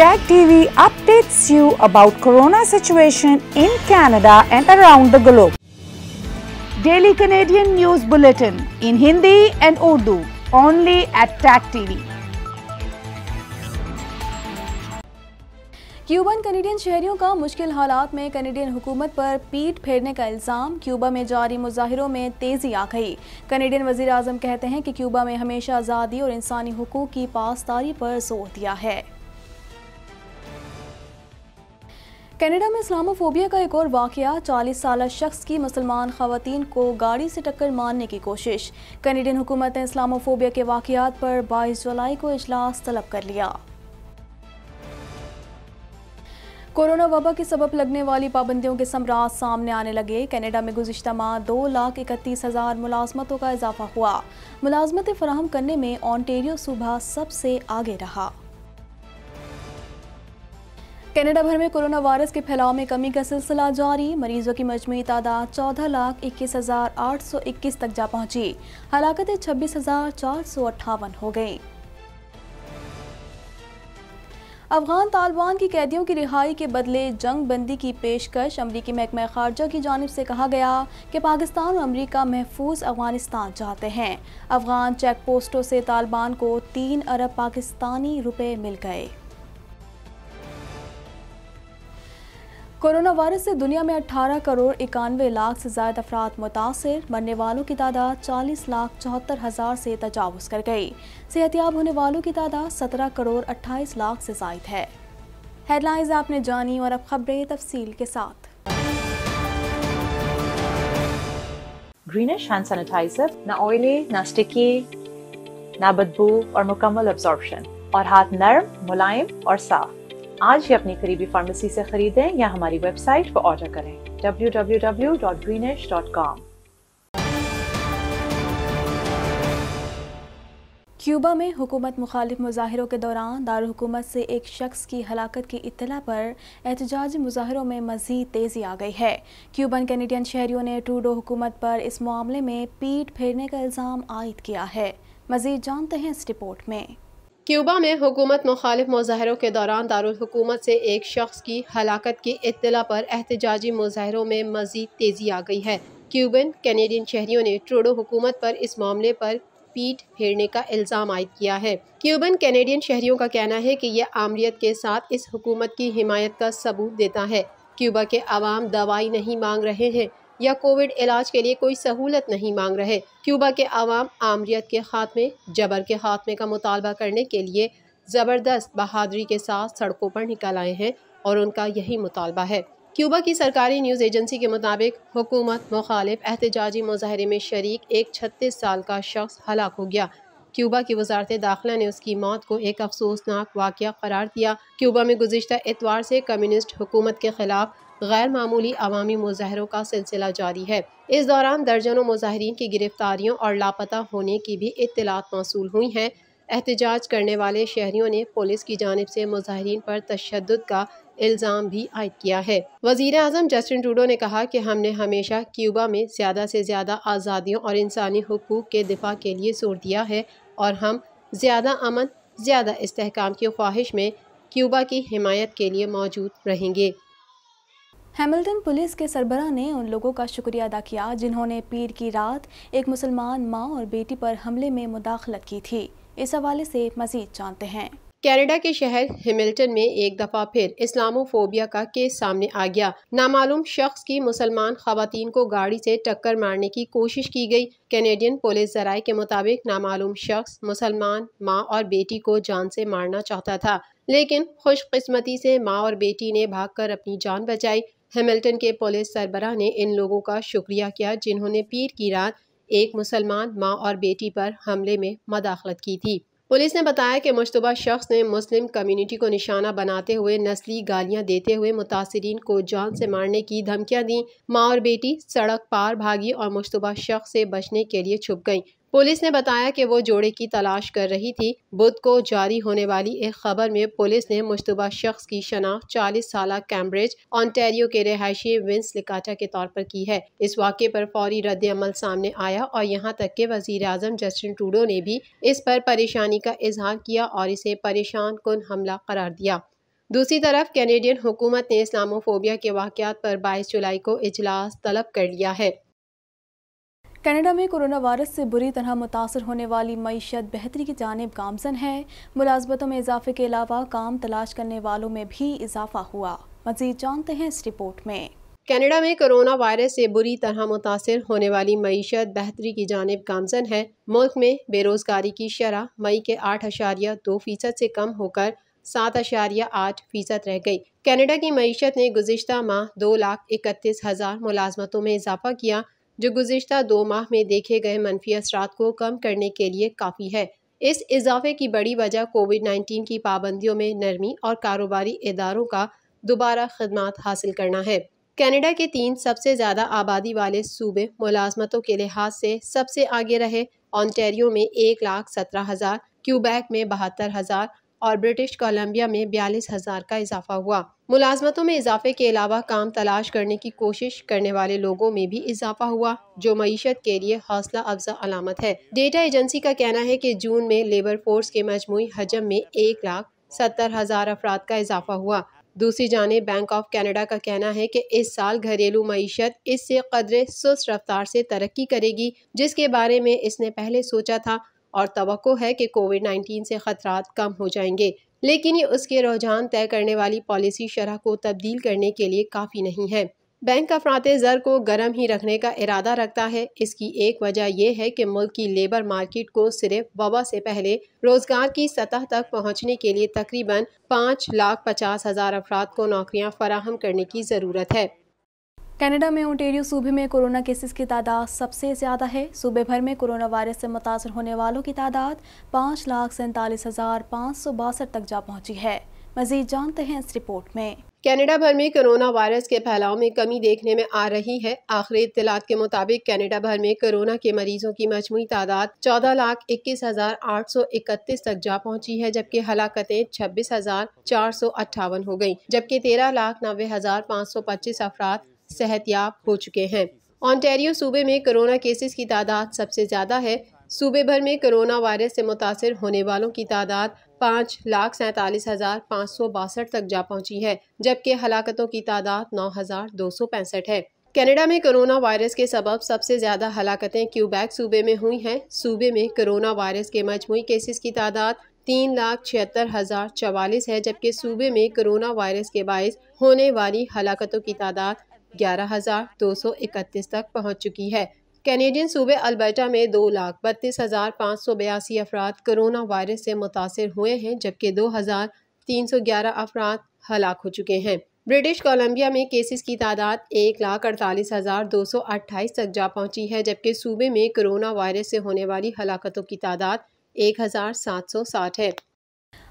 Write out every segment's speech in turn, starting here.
Tag TV updates you about corona situation in Canada and around the globe. Daily Canadian News Bulletin in Hindi and Urdu only at Tag TV. Cuban Canadian शहरियों का मुश्किल हालात में Canadian हुकूमत पर पीठ फेरने का इल्ज़ाम क्यूबा में जारी मुजाहरों में तेज़ी आ गई कनेडियन वज़ीर अजम कहते हैं कि क्यूबा में हमेशा आज़ादी और इंसानी हकूक़ की पासदारी पर ज़ोर दिया है कनाडा में इस्लामोफोबिया का एक और वाक़ चालीस साल शख्स की मुसलमान खातन को गाड़ी से टक्कर मारने की कोशिश। कनेडियन हुकूमत ने इस्लामोफोबिया के वाक़ात पर बाईस जुलाई को इजलास तलब कर लिया। कोरोना वबा के सबब लगने वाली पाबंदियों के समराज सामने आने लगे। कनाडा में गुजशत माह दो लाख इकतीस हज़ार मुलाजमतों का इजाफा हुआ। मुलाजमतें फराहम करने में ऑनटेरियो सूबा सबसे आगे रहा। कनाडा भर में कोरोना वायरस के फैलाव में कमी का सिलसिला जारी। मरीजों की मजमू तादाद चौदह लाख इक्कीस हज़ार आठ सौ इक्कीस तक जा पहुँची। हलाकतें छब्बीस हज़ार चार सौ अट्ठावन हो गई। अफगान तालिबान की कैदियों की रिहाई के बदले जंग बंदी की पेशकश। अमरीकी महकमा खारजा की जानब से कहा गया कि पाकिस्तान और अमरीका महफूज अफ़गानिस्तान चाहते हैं। अफगान चेक पोस्टों से तालिबान को तीन अरब पाकिस्तानी रुपए मिल गए। कोरोना वायरस से दुनिया में 18 करोड़ इक्यानवे लाख से ज़्यादा अफराद मुतासर, मरने वालों की तादाद 40 लाख चौहत्तर हज़ार से तजावज़ कर गई। सेहतियाब होने वालों की तादाद 17 करोड़ 28 लाख से जायद है। हेडलाइंस आपने जानी और अब खबरें तफसील के साथ। ग्रीनिश हैंड सैनिटाइजर ना ऑयली ना स्टिकी ना बदबू और मुकम्मल और हाथ नरम, मुलायम और साफ़। आज ही अपनी करीबी फार्मेसी से खरीदें या हमारी वेबसाइट पर ऑर्डर करें। www.greenish.com क्यूबा में हुकूमत मुखालिफ मुजाहरों के दौरान दारकूमत से एक शख्स की हलाकत की इतला पर एहतजाजी मुजाहरों में मजीद तेज़ी आ गई है। क्यूबन कैनेडियन शहरियों ने ट्रूडो हुकूमत पर इस मामले में पीठ फेरने का इल्ज़ाम आयद किया है। मजीद जानते हैं इस रिपोर्ट में। क्यूबा में हुकूमत मुखालिफ मुजाहरों के दौरान दारकूमत से एक शख्स की हलाकत की इतला पर एहतजाजी मुजाहरों में मजीद तेज़ी आ गई है। क्यूबन कैनेडियन शहरियों ने ट्रूडो हुकूमत पर इस मामले पर पीठ फेरने का इल्ज़ाम आयद किया है। क्यूबन कैनेडियन शहरियों का कहना है कि यह आमरीत के साथ इस हुकूमत की हिमायत का सबूत देता है। क्यूबा के आवाम दवाई नहीं मांग रहे हैं। या कोविड इलाज के लिए कोई सहूलत नहीं मांग रहे। क्यूबा के आवाम आमरीत के खात्मे, जबर के खात्मे का मुतालबा करने के लिए ज़बरदस्त बहादरी के साथ सड़कों पर निकल आए हैं और उनका यही मुतालबा है। क्यूबा की सरकारी न्यूज़ एजेंसी के मुताबिक, हुकूमत मुखालिफ एहतजाजी मुजाहरे में शरीक एक छत्तीस साल का शख्स हलाक हो गया। क्यूबा की वजारत दाखिला ने उसकी मौत को एक अफसोसनाक वाक़ करार दिया। क्यूबा में गुजशत एतवार से कम्युनिस्ट हुकूमत के खिलाफ गैर मामूली अवामी मुजाहरों का सिलसिला जारी है। इस दौरान दर्जनों मुजाहरीन की गिरफ्तारियों और लापता होने की भी इतलात मौसू हुई हैं। एहतजाज करने वाले शहरियों ने पुलिस की जानब से मुजाहरीन पर तशद का इल्ज़ाम भी आयद किया है। वज़ीर अजम जस्टिन टूडो ने कहा कि हमने हमेशा क्यूबा में ज़्यादा से ज़्यादा आज़ादियों और इंसानी हकूक़ के दिफा के लिए ज़ोर दिया है और हम ज़्यादा अमन, ज़्यादा इसकाम की ख्वाहिश में क्यूबा की हिमायत के लिए मौजूद रहेंगे। हैमिल्टन पुलिस के सरबरा ने उन लोगों का शुक्रिया अदा किया जिन्होंने पीर की रात एक मुसलमान माँ और बेटी पर हमले में मुदाखलत की थी। इस हवाले से मजीद जानते हैं। कनाडा के शहर हिमिल्टन में एक दफ़ा फिर इस्लामोफोबिया का केस सामने आ गया। नामालूम शख्स की मुसलमान खातन को गाड़ी से टक्कर मारने की कोशिश की गई। कैनेडियन पुलिस जराये के मुताबिक नामालूम शख्स मुसलमान माँ और बेटी को जान से मारना चाहता था, लेकिन खुशकस्मती से माँ और बेटी ने भागकर अपनी जान बचाई। हेमिल्टन के पुलिस सरबरा ने इन लोगों का शुक्रिया किया जिन्होंने पीर की रात एक मुसलमान माँ और बेटी पर हमले में मदाखलत की थी। पुलिस ने बताया कि मुशतबा शख्स ने मुस्लिम कम्युनिटी को निशाना बनाते हुए नस्ली गालियाँ देते हुए मुतासरीन को जान से मारने की धमकियाँ दी। माँ और बेटी सड़क पार भागी और मुशतबा शख्स से बचने के लिए छुप गईं। पुलिस ने बताया कि वो जोड़े की तलाश कर रही थी। बुध को जारी होने वाली एक खबर में पुलिस ने मुशतबा शख्स की शनाख्त चालीस साल कैम्ब्रिज ऑनटेरियो के रिहायशी विंस लिकाटा के तौर पर की है। इस वाक़े पर फौरी रद्द अमल सामने आया और यहाँ तक के वज़ीर अजम जस्टिन टूडो ने भी इस पर परेशानी का इजहार किया और इसे परेशान कन हमला करार दिया। दूसरी तरफ़, कैनेडियन हुकूमत ने इस्लामोफोबिया के वाकत पर 22 जुलाई को इजलास तलब कर लिया है। कनाडा में कोरोना वायरस से बुरी तरह मुतासर होने वाली मीशत बेहतरी की जानब गामजन है। मुलाजमतों में इजाफे के अलावा काम तलाश करने वालों में भी इजाफा हुआ। मजीद जानते हैं इस रिपोर्ट में। कनाडा में कोरोना वायरस से बुरी तरह मुतासर होने वाली मीशत बेहतरी की जानब गामजन है। मुल्क में बेरोजगारी की शरह मई के आठ अशारिया दो फ़ीसद से कम होकर सात अशारिया आठ फ़ीसद रह गई। कनाडा की मीशत ने गुजशत माह दो लाख इकतीस हज़ार मुलाजमतों में इजाफा किया। जो गुजशत दो माह में देखे गए मनफी असरात को कम करने के लिए काफ़ी है। इस इजाफे की बड़ी वजह कोविड नाइन्टीन की पाबंदियों में नरमी और कारोबारी इदारों का दोबारा खदमात हासिल करना है। कनाडा के तीन सबसे ज़्यादा आबादी वाले सूबे मुलाजमतों के लिहाज से सबसे आगे रहे। ऑनटेरियो में एक लाख सत्रह हज़ार, क्यूबैक में बहत्तर हज़ार और ब्रिटिश कोलंबिया में बयालीस हज़ार का इजाफा हुआ। मुलाजमतों में इजाफे के अलावा काम तलाश करने की कोशिश करने वाले लोगों में भी इजाफा हुआ, जो मीशत के लिए हौसला अफजा अलामत है। डेटा एजेंसी का कहना है कि जून में लेबर फोर्स के मजमू हजम में एक लाख सत्तर हज़ार अफराद का इजाफा हुआ। दूसरी जाने बैंक ऑफ़ कनाडा का कहना है कि इस साल घरेलू मीशत इससे कदरे सुस्त रफ्तार से तरक्की करेगी, जिसके बारे में इसने पहले सोचा था और तो है कि कोविड नाइन्टीन से खतरा कम हो जाएँगे। लेकिन ये उसके रुझान तय करने वाली पॉलिसी शरह को तब्दील करने के लिए काफ़ी नहीं है। बैंक अफरात ज़र को गर्म ही रखने का इरादा रखता है। इसकी एक वजह यह है कि मुल्क की लेबर मार्केट को सिर्फ़ वबा से पहले रोज़गार की सतह तक पहुँचने के लिए तकरीबन पाँच लाख पचास हज़ार अफराद को नौकरियाँ फराहम करने की ज़रूरत है। कनाडा में ओंटेरियो सूबे में कोरोना केसेस की तादाद सबसे ज़्यादा है। सूबे भर में कोरोना वायरस से मुतासर होने वालों की तादाद पाँच लाख सैंतालीस हज़ार पाँच सौ बासठ तक जा पहुँची है। मजीद जानते हैं इस रिपोर्ट में। कनाडा भर में कोरोना वायरस के फैलाव में कमी देखने में आ रही है। आखिरी इतलात के मुताबिक कनाडा भर में कोरोना के मरीजों की मजमू तादाद चौदह लाख इक्कीस हज़ार आठ सौ इकतीस तक जा पहुँची है, जबकि हलाकतें छब्बीस हज़ार चार सौ अट्ठावन हो गई जबकि तेरह लाख नब्बे हज़ार पाँच सौ पच्चीस अफराद सेहतियाब हो चुके हैं। ऑनटेरियो सूबे में कोरोना केसेस की तादाद सबसे ज़्यादा है। सूबे भर में कोरोना वायरस से मुतासर होने वालों की तादाद पाँच लाख सैंतालीस हज़ार पाँच सौ बासठ तक जा पहुँची है, जबकि हलाकतों की तादाद नौ हज़ार दो सौ पैंसठ है। कनाडा में कोरोना वायरस के सबब सबसे ज़्यादा हलाकतें क्यूबैक सूबे में हुई हैं। सूबे में कोरोना वायरस के मजमू केसेस की तादाद तीन लाख छिहत्तर हज़ार चवालीस है, जबकि सूबे में कोरोना वायरस के बायस होने वाली हलाकतों की तादाद ग्यारह हज़ार दो सौ इकतीस तक पहुँच चुकी है। कैनेडियन सूबे अल्बर्टा में दो लाख बत्तीस हज़ार पाँच सौ बयासी अफराद कोरोना वायरस से मुतासर हुए हैं, जबकि दो हज़ार तीन सौ ग्यारह अफराद हलाक हो चुके हैं। ब्रिटिश कोलंबिया में केसेस की तादाद एक लाख अड़तालीस हज़ार दो सौ अट्ठाईस तक जा पहुँची है, जबकि सूबे में कोरोना वायरस से होने वाली हलाकतों की तादाद एक हज़ार सात सौ साठ है।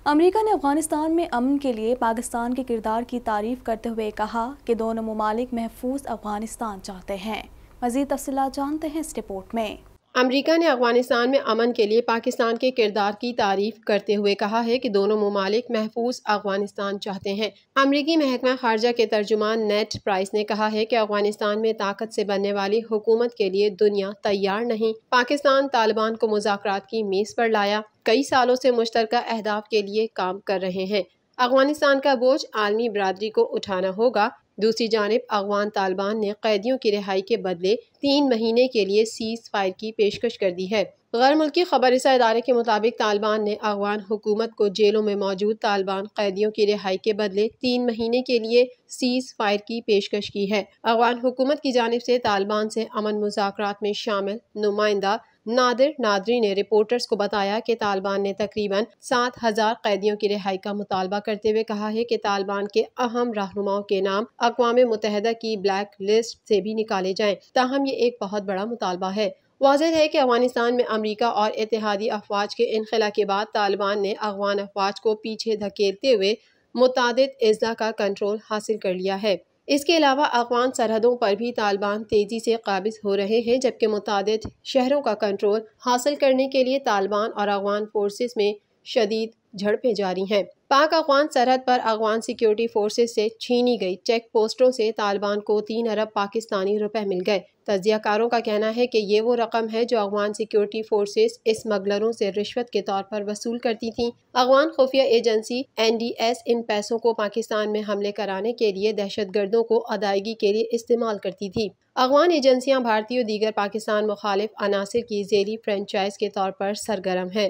अमेरिका ने अफ़गानिस्तान में अमन के लिए पाकिस्तान के किरदार की तारीफ़ करते हुए कहा कि दोनों ममालिक महफूज अफ़गानिस्तान चाहते हैं। मजीद तफसला जानते हैं इस रिपोर्ट में। अमेरिका ने अफ़गानिस्तान में अमन के लिए पाकिस्तान के किरदार की तारीफ़ करते हुए कहा है कि दोनों ममालिक महफूज अफ़गानिस्तान चाहते हैं। अमरीकी महकमा खारजा के तर्जुमान नेट प्राइस ने कहा है कि अफ़गानिस्तान में ताकत से बनने वाली हुकूमत के लिए दुनिया तैयार नहीं। पाकिस्तान तालिबान को मुजाकर की मेज़ पर लाया। कई सालों से मुश्तर अहदाफ के लिए काम कर रहे हैं। अफ़गानिस्तान का बोझ आलमी बरदरी को उठाना होगा। दूसरी जानब, अफगान तालिबान ने कैदियों की रिहाई के बदले तीन महीने के लिए सीज फायर की पेशकश कर दी है। गैर मुल्की खबर इदारे के मुताबिक तालिबान ने अफगान हुकूमत को जेलों में मौजूद तालिबान कैदियों की रिहाई के बदले तीन महीने के लिए सीज फायर की पेशकश की है। अफगान हुकूमत की जानब से तालिबान से अमन मुजाकर में शामिल नुमाइंदा नादिर नादरी ने रिपोर्टर्स को बताया कि तालिबान ने तकरीबन सात हज़ार कैदियों की रिहाई का मुतालबा करते हुए कहा है कि तालिबान के अहम रहनुमाओं के नाम अकवा मुतहदा की ब्लैक लिस्ट से भी निकाले जाएँ। ताहम ये एक बहुत बड़ा मुतालबा है। वाज है कि अफ़गानिस्तान में अमरीका और इतिहादी अफवाज के इनखला के बाद तालिबान ने अफगान अफवाज को पीछे धकेलते हुए मुताद अज़ा का कंट्रोल हासिल कर लिया है। इसके अलावा अफगान सरहदों पर भी तालिबान तेज़ी से काबिज हो रहे हैं, जबकि मुतद शहरों का कंट्रोल हासिल करने के लिए तालिबान और अफगान फोर्सेस में शदीद झड़पें जारी हैं। पाक अफगान सरहद पर अफगान सिक्योरिटी फोर्सेज से छीनी गई चेक पोस्टों से तालिबान को तीन अरब पाकिस्तानी रुपए मिल गए। तजियाकारों का कहना है कि ये वो रकम है जो अफगान सिक्योरिटी फोर्सेज स्मगलरों से रिश्वत के तौर पर वसूल करती थीं। अफगान खुफिया एजेंसी एन डी एस इन पैसों को पाकिस्तान में हमले कराने के लिए दहशत गर्दों को अदायगी के लिए इस्तेमाल करती थी। अफगान एजेंसियाँ भारतीय और दीगर पाकिस्तान मुखालिफ अनासर की जेली फ्रेंचाइज के तौर पर सरगर्म है।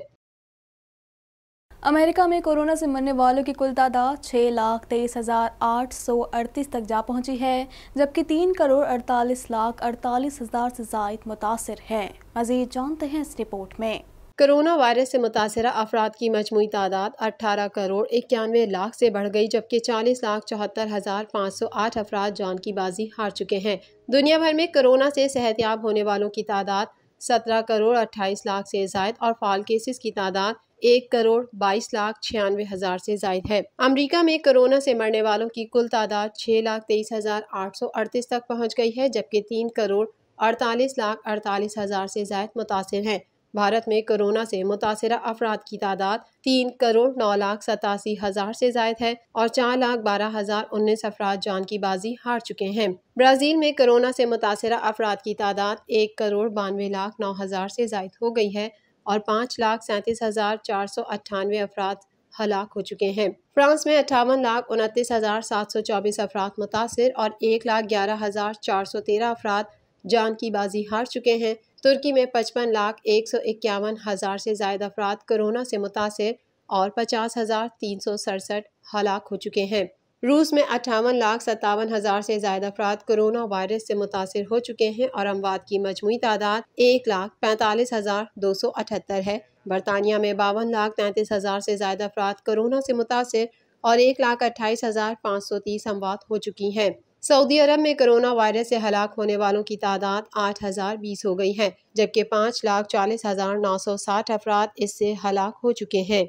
अमेरिका में कोरोना से मरने वालों की कुल तादाद छः लाख तेईस हज़ार आठ सौ अड़तीस तक जा पहुँची है, जबकि तीन करोड़ अड़तालीस लाख अड़तालीस हज़ार से जायद मुतासर हैं। मजीद जानते हैं इस रिपोर्ट में। कोरोना वायरस से मुतासर अफराद की मजमू तादाद अठारह करोड़ इक्यानवे लाख से बढ़ गई, जबकि चालीस लाख चौहत्तर हज़ार पाँच सौ आठ अफराद जान की बाजी हार चुके हैं। दुनिया भर में कोरोना से सेहतियाब होने वालों की तादाद सत्रह करोड़ अट्ठाईस लाख से जायद और फाल केसेस की तादाद एक करोड़ बाईस लाख छियानवे हज़ार से जायद है। अमेरिका में कोरोना से मरने वालों की कुल तादाद छह लाख तेईस हज़ार आठ सौ अड़तीस तक पहुँच गई है, जबकि तीन करोड़ अड़तालीस लाख अड़तालीस हज़ार से जायद मुतासर हैं। भारत में कोरोना से मुतासर अफराद की तादाद तीन करोड़ नौ लाख सतासी हज़ार से जायद है और चार लाख बारह हज़ार उन्नीस अफराद जान की बाजी हार चुके हैं। ब्राज़ील में कोरोना से मुतासर अफराद की तादाद एक करोड़ बानवे लाख नौ हज़ार से जायद हो गई है और पाँच लाख सैंतीस हज़ार चार सौ अट्ठानवे अफराद हलाक हो चुके हैं। फ्रांस में अट्ठावन लाख उनतीस हज़ार सात सौ चौबीस अफराद मुतासर और एक लाख ग्यारह हज़ार चार सौ तेरह अफराद जान की बाजी हार चुके हैं। तुर्की में पचपन लाख एक सौ इक्यावन हज़ार से जायद अफराद कोरोना से मुतासर और पचास हज़ार तीन सौ सड़सठ हलाक हो चुके हैं। रूस में अट्ठावन लाख सत्तावन हज़ार से ज़्यादा अफराद कोरोना वायरस से मुतासर हो चुके हैं और अमवाद की मजमू तादाद एक लाख पैंतालीस हज़ार दो सौ अठहत्तर है। बरतानिया में बावन लाख तैंतीस हज़ार से ज़्यादा अफराद कोरोना से मुतासर और एक लाख अट्ठाईस हज़ार पाँच सौ तीस अमवात हो चुकी हैं। सऊदी अरब में कोरोना वायरस से हलाक होने वालों की तादाद आठ हज़ार बीस हो गई है, जबकि पाँच लाख चालीस हज़ार नौ सौ साठ अफराद इससे हलाक हो चुके हैं।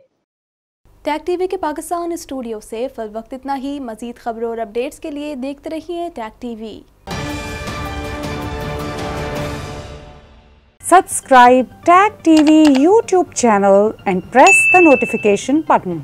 टैग टीवी के पाकिस्तान स्टूडियो से फल वक्त इतना ही। मजीद खबरों और अपडेट्स के लिए देखते रहिए Tag TV. Subscribe Tag TV YouTube channel and press the notification button